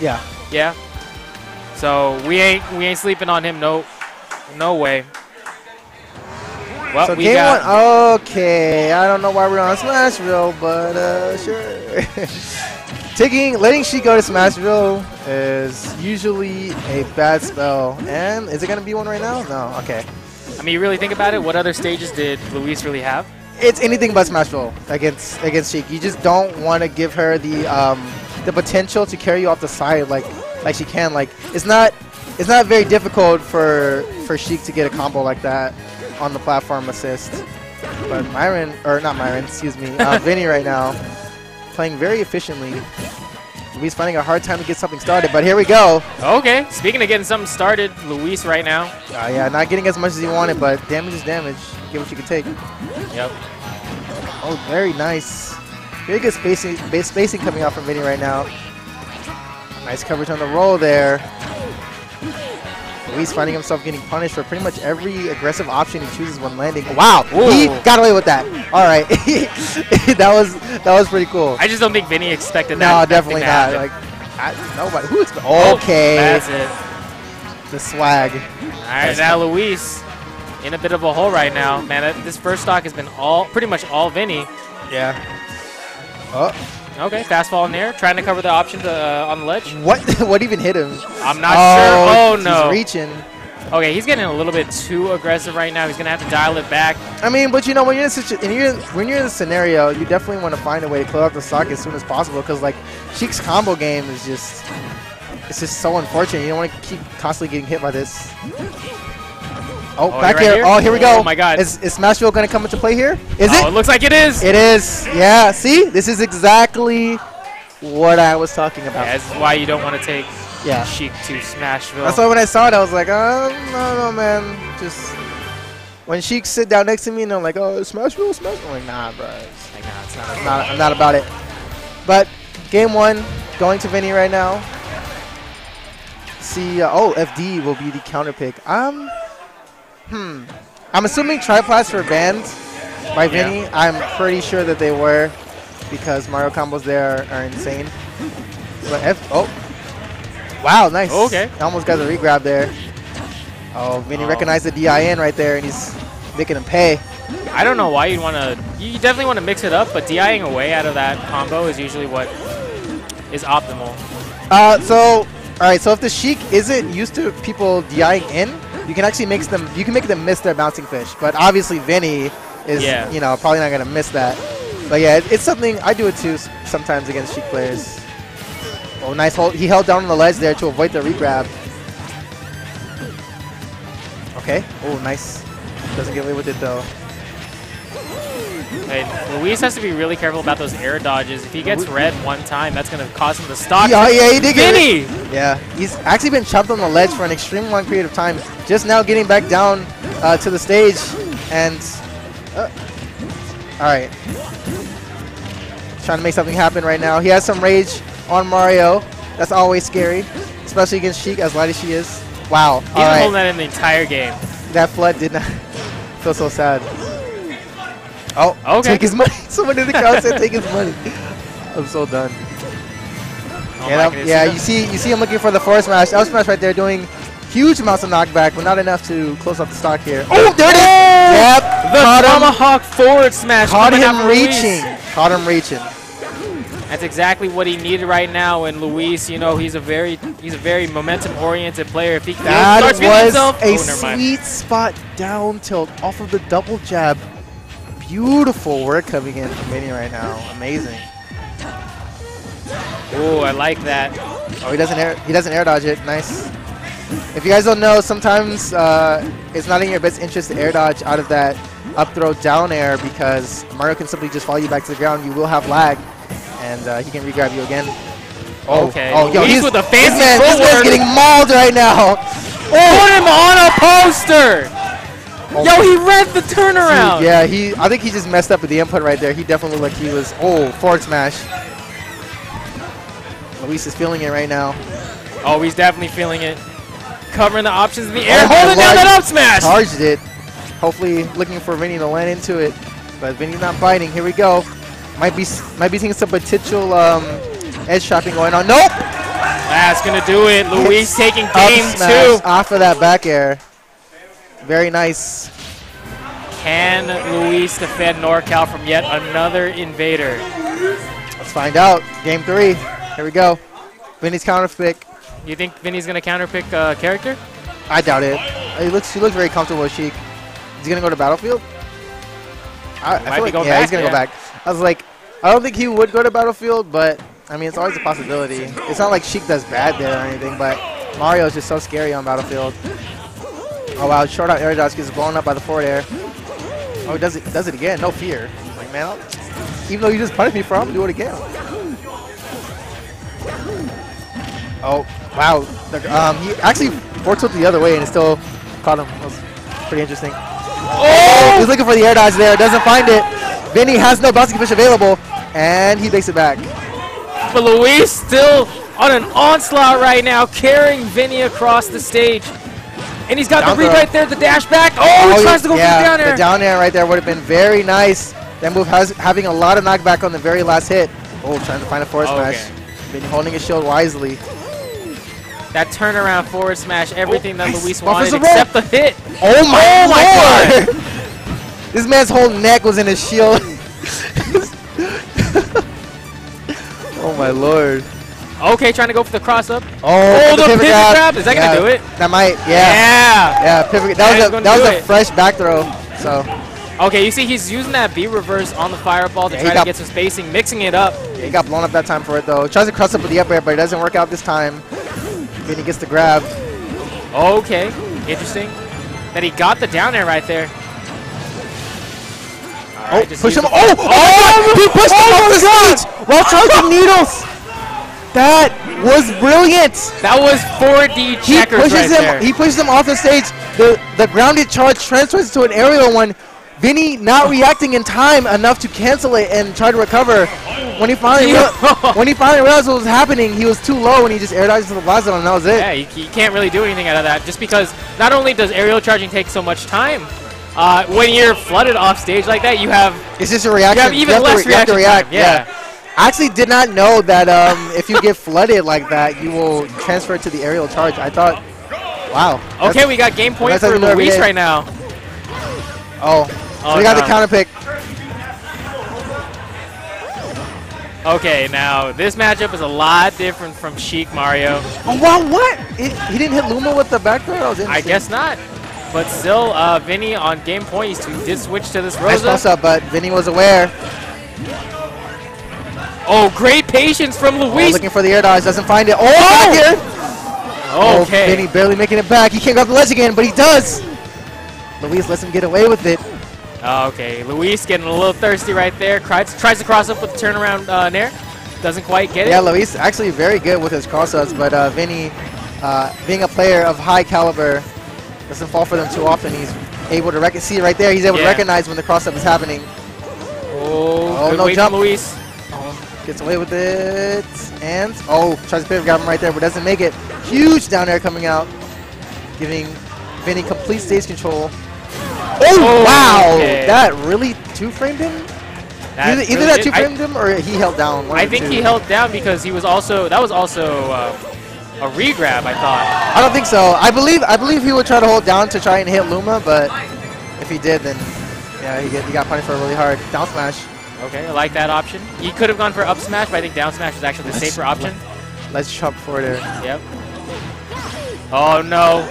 Yeah. Yeah. So we ain't we ain't sleeping on him. No, no way. Well, so we game got one. Okay, I don't know why we're on Smashville, but uh, sure. Taking, letting she go to Smashville is usually a bad spell. And is it gonna be one right now? No. Okay. I mean, you really think about it. What other stages did Luis really have? It's anything but Smashville against against Sheik. You just don't want to give her the um, the potential to carry you off the side like like she can. Like it's not it's not very difficult for for Sheik to get a combo like that on the platform assist. But Myron, or not Myron, excuse me, uh, Vinnie right now playing very efficiently. He's finding a hard time to get something started, but here we go. Okay. Speaking of getting something started, Luis right now. Uh, yeah, not getting as much as he wanted, but damage is damage. Get what you can take. Yep. Oh, very nice. Very good spacing, base spacing coming out from Vinnie right now. Nice coverage on the roll there. Luis finding himself getting punished for pretty much every aggressive option he chooses when landing. Wow, he got away with that. All right, that was that was pretty cool. I just don't think Vinnie expected that. No, definitely to not. Like, I, nobody. Who expect? Oh, Okay, That's it. the swag. All right, now Luis in a bit of a hole right now. Man, this first stock has been all pretty much all Vinnie. Yeah. Oh, Okay, fast fall in there, trying to cover the option to, uh, on the ledge. what? what even hit him? I'm not sure. Oh he's no. reaching. Okay, he's getting a little bit too aggressive right now. He's gonna have to dial it back. I mean, but you know, when you're in such a, you're in, when you're in a scenario, you definitely want to find a way to clear out the stock as soon as possible because like Sheik's combo game is just it's just so unfortunate. You don't want to keep constantly getting hit by this. Oh, Oh, back right here. here? Oh, here we go. Oh my God. Is, is Smashville going to come into play here? Is oh, it it? looks like it is. It is. Yeah. See, this is exactly what I was talking about. Yeah, this is why you don't want to take Yeah. Sheik to Smashville. That's why when I saw it, I was like, oh, no, no, man. Just when Sheik sit down next to me and I'm like, oh, Smashville, Smashville. I'm like, nah, bro. It's Like, nah, it's not. I'm not, I'm not about it. But game one, going to Vinnie right now. See, uh, oh, FD will be the counter pick. Um, hmm. I'm assuming Triplats were banned by Yeah. Vinnie. I'm pretty sure that they were because Mario combos there are insane. But F, oh, wow, nice. Okay. Almost got the regrab there. Oh, Vinnie Oh. recognized the DIN right there, and he's making him pay. I don't know why you'd want to. You definitely want to mix it up, but DIing away out of that combo is usually what is optimal. Uh, so, all right. So if the Sheik isn't used to people DIing in, you can actually make them. You can make them miss their bouncing fish. But obviously, Vinnie is, Yeah. you know, probably not gonna miss that. But yeah, it, it's something I do it too sometimes against Sheik players. Oh, nice hold. He held down on the ledge there to avoid the regrab. Okay. Oh, nice. Doesn't get away with it though. And Luis has to be really careful about those air dodges. If he gets red one time, that's going to cause him to stock. Yeah, yeah, he did get Vinnie! Yeah, he's actually been chopped on the ledge for an extreme long period of time. Just now getting back down uh, to the stage, and uh, all right, trying to make something happen right now. He has some rage on Mario. That's always scary, especially against Sheik, as light as she is. Wow. He's all been right, holding that in the entire game. that FLUDD did not feel so sad. Oh, Okay. take his money. Someone in the crowd said take his money. I'm so done. Oh that- goodness. yeah. You see, you see him looking for the forward smash. Out smash right there, doing huge amounts of knockback, but not enough to close up the stock here. Oh, oh there it is. Oh! Yep, The tomahawk forward smash. Caught him out from Luis. reaching. Caught him reaching. That's exactly what he needed right now. And Luis, you know, he's a very he's a very momentum-oriented player. If he can That starts was himself, a oh, sweet spot down tilt off of the double jab. Beautiful work coming in from Vinnie right now. Amazing. Oh, I like that. Oh, he doesn't air. He doesn't air dodge it. Nice. If you guys don't know, sometimes uh, it's not in your best interest to air dodge out of that up throw down air because Mario can simply just follow you back to the ground. You will have lag, and uh, he can regrab you again. Oh, Okay, Oh, yo, Luis he's with a this fancy man, this man's getting mauled right now. Put him on a poster. Yo, he read the turnaround. Dude, yeah, he. I think he just messed up with the input right there. He definitely looked like he was. Oh, forward smash. Luis is feeling it right now. Oh, he's definitely feeling it. Covering the options in the air, Oh holding down that up smash. Charged it. Hopefully, looking for Vinnie to land into it, but Vinnie's not biting. Here we go. Might be might be seeing some potential um, edge shopping going on. Nope. That's going to do it. Luis taking game two. off of that back air. Very nice. Can Luis defend NorCal from yet another invader? Let's find out. Game three. Here we go. Vinnie's counter pick. You think Vinnie's going to counterpick uh, character? I doubt it. He looks he looks very comfortable with Sheik. Is he gonna go to Battlefield? I, I feel like, going yeah, he's gonna yeah. go back. I was like, I don't think he would go to Battlefield, but I mean, it's always a possibility. It's not like Sheik does bad there or anything, but Mario is just so scary on Battlefield. Oh wow, short out air dodge gets blown up by the forward air. Oh, he does it does it again. No fear. Like man, I'll, even though you just punished me for, it, I'm gonna do it again. Oh wow, the, um, he actually fork tilted the other way and it still caught him. That was pretty interesting. Oh! He's looking for the air dodge there, doesn't find it. Vinnie has no bouncing fish available, and he makes it back. But Luis still on an onslaught right now, carrying Vinnie across the stage. And he's got Down the read throw. right there, the dash back. Oh, he oh, tries to go yeah, for the down air. The down air right there would have been very nice. That move has having a lot of knockback on the very last hit. Oh, trying to find a forward Okay. smash. Been holding his shield wisely. That turnaround forward smash, everything that nice. Luis wanted except the hit. Oh my, Oh my lord! this man's whole neck was in his shield. oh my lord. Okay, trying to go for the cross up. Oh, Oh, the the pivot pivot grab. grab. Is that gonna do it? That might, yeah. Yeah. Yeah, pivot. That That was a that was a it. fresh back throw. So Okay, you see he's using that B reverse on the fireball to Yeah, try to get some spacing, mixing it up. he got blown up that time for it though. Tries to cross up with the up air, but it doesn't work out this time. Then he gets the grab. Okay, interesting. That he got the down air right there. Oh, push him! the- Oh, oh, oh, oh he pushed him off the stage while charging needles. That was brilliant. That was 4D He pushes right him. there. He pushes him off the stage. The the grounded charge transfers to an aerial one. Vinnie not reacting in time enough to cancel it and try to recover. When he finally when he finally realized what was happening, he was too low and he just air dodged to the blast zone and that was it. Yeah, you, you can't really do anything out of that just because not only does aerial charging take so much time, uh, when you're flooded off stage like that, you have It's just a reaction. you have even less re- you have to reaction react. time. Yeah. I actually did not know that um, if you get flooded like that, you will transfer to the aerial charge. I thought, wow. Okay, we got game point for Luis right now. Oh, Oh, we got the counter pick. Okay, now this matchup is a lot different from Sheik Mario. Oh wow, what? It, he didn't hit Luma with the back throw. I guess not. But still, uh, Vinnie on game point, he did switch to this Rosa. Nice toss up, but Vinny was aware. Oh, great patience from Oh, Luis. looking for the air dodge, doesn't find it. Oh, back here. Oh, okay. Vinnie barely making it back. He can't grab the ledge again, but he does. Luis lets him get away with it. Okay, Luis getting a little thirsty right there. Tries, tries to cross up with the turnaround uh, nair. Doesn't quite get it. Yeah, Luis actually very good with his cross-ups, but uh, Vinnie, uh, being a player of high caliber, doesn't fall for them too often. He's able to rec- see right there. He's able Yeah. to recognize when the cross-up is happening. Oh, Oh, no jump. Luis. Gets away with it, and oh, tries to pivot grab him right there, but doesn't make it. Huge down air coming out, giving Vinnie complete stage control. Oh, wow! Okay. That really two-framed him? Either either really that two-framed him or he held down. one I, I of the think two. he held down because he was also, that was also uh, a regrab, I thought. I don't think so. I believe I believe he would try to hold down to try and hit Luma, but if he did, then yeah, he, get, he got punished for a really hard down smash. Okay, I like that option. He could have gone for up smash, but I think down smash is actually the safer option. Let's jump forward there. Yep. Oh no.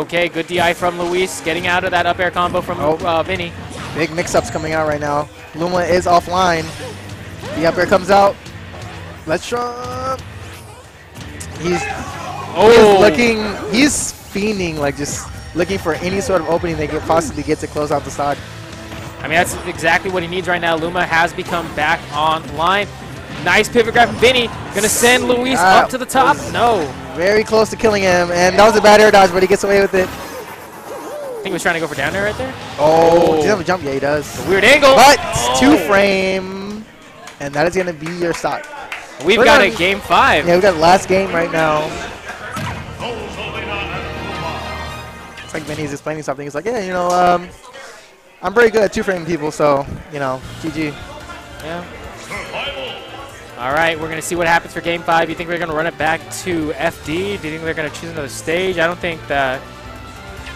Okay, good DI from Luis, getting out of that up air combo from Oh. uh, Vinnie. Big mix-ups coming out right now. Luma is offline. The up air comes out. Let's jump. He's Oh, He's looking, he's fiending, like just looking for any sort of opening they could possibly get to close out the stock. I mean, that's exactly what he needs right now. Luma has become back online. Nice pivot grab from Vinnie. Gonna send Luis That up to the top. No. Very close to killing him, and that was a bad air dodge, but he gets away with it. I think he was trying to go for down there right there. Oh, does he have a jump? Yeah, he does. Weird angle. But Oh. two frame, and that is going to be your stock. We've We're got on- a game five. Yeah, we've got the last game right now. It's like Vinnie's explaining something. He's like, yeah, you know, um, I'm very good at two frame people, so, you know, GG. Yeah. All right, we're going to see what happens for game five. You think we're going to run it back to FD? Do you think they're going to choose another stage? I don't think that.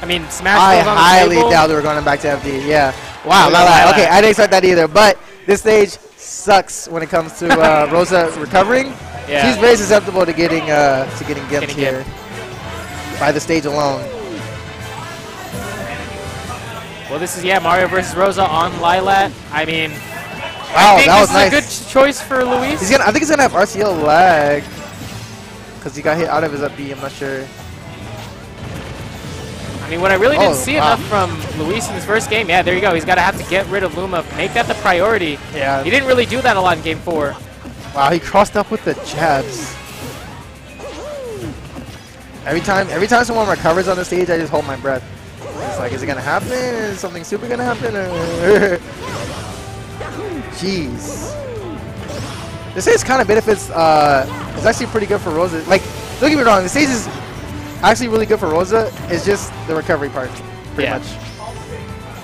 I mean, Smash I highly table. doubt they were going back to FD. Yeah. Wow. Look Not that. that. Okay, I didn't expect that either. But this stage sucks when it comes to uh, Rosa recovering. Yeah. She's very susceptible to getting uh, to getting gimped Getting here by the stage alone. Well, this is, yeah, Mario versus Rosa on Lylat. I mean, Wow, I think that this was nice. is a good choice for Luis. He's gonna. I think he's gonna have RCL lag because he got hit out of his up B. I'm not sure. I mean, what I really Oh, didn't see wow. enough from Luis in his first game, yeah, there you go. He's got to have to get rid of Luma, make that the priority. Yeah. He didn't really do that a lot in game four. Wow, he crossed up with the jabs. Every time, every time someone recovers on the stage, I just hold my breath. Like, is it gonna happen? Is something super gonna happen? Jeez. This stage kind of benefits. Uh, it's actually pretty good for Rosa. Like, don't get me wrong, the stage is actually really good for Rosa. It's just the recovery part, pretty Yeah. much.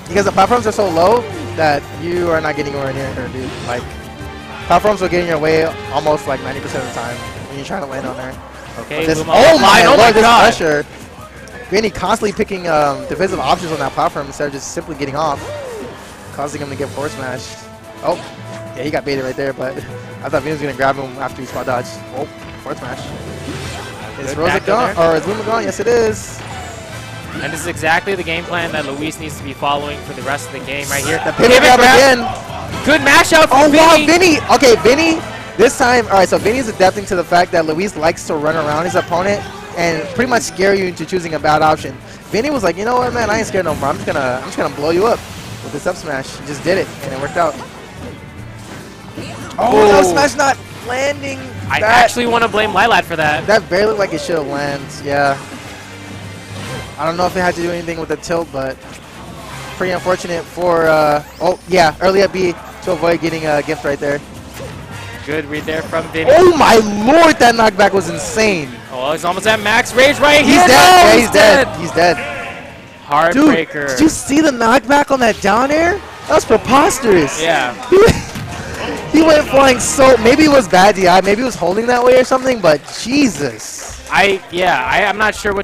Because the platforms are so low that you are not getting anywhere near her, dude. Like, platforms will get in your way almost like 90% of the time when you're trying to land on there. Okay, This, oh my oh my lord, this god. pressure. Granny constantly picking um, defensive options on that platform instead of just simply getting off, causing him to get force smashed. Oh, yeah, he got baited right there, but I thought Vin was going to grab him after he spot dodged. Oh, force smash. Is Good Rosa gone? Or is Luma gone? Yes, it is. And this is exactly the game plan that Luis needs to be following for the rest of the game right here. The pivot grab again. Good mash out from Oh, wow, Vinnie. Vinnie. Okay, Vinnie, this time, all right, so Vinnie's adapting to the fact that Luis likes to run around his opponent and pretty much scare you into choosing a bad option. Vinnie was like, you know what, man, I ain't scared no more. I'm just gonna, I'm just gonna blow you up with this up smash. He just did it, and it worked out. Oh, the up Oh. smash not landing. I that, actually want to blame Lylat for that. that barely looked like it should have landed. Yeah. I don't know if it had to do anything with the tilt, but pretty unfortunate for. Uh, oh yeah, early up B to avoid getting a gift right there. Good read there from Vinnie. Oh my lord, that knockback was insane. Oh, he's almost at max rage right He's here. dead. No, yeah, he's dead. He's dead. Heartbreaker. Dude, did you see the knockback on that down air? That was preposterous. yeah. He, went flying so. Maybe it was bad DI. Maybe he was holding that way or something. But Jesus. I yeah. I, I'm not sure what